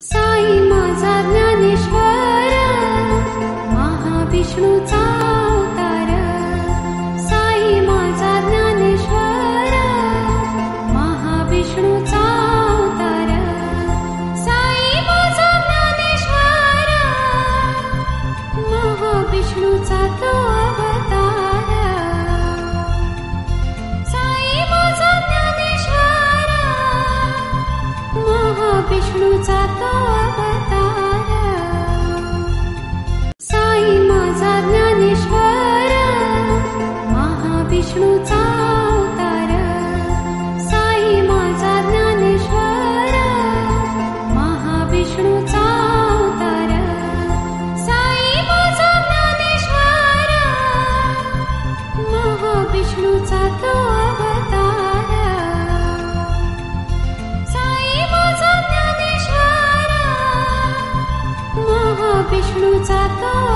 साई मा ज्ञा महाविष्णुर साई मा ज्ञा महाविष्णुर साई मा ज्ञा महाविष्णु विष्णु जाता luchador.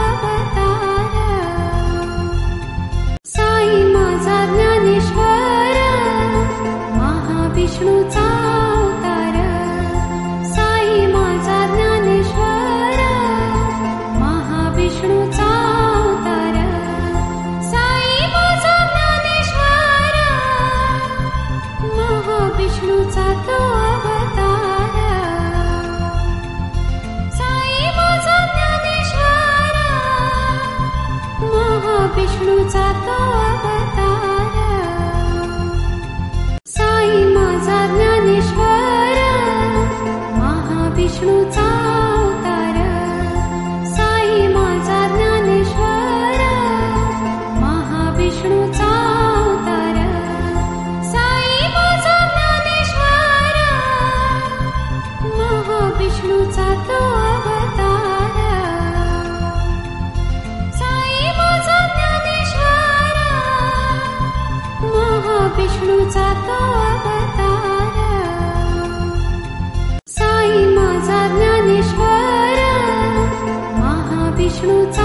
Takut 路。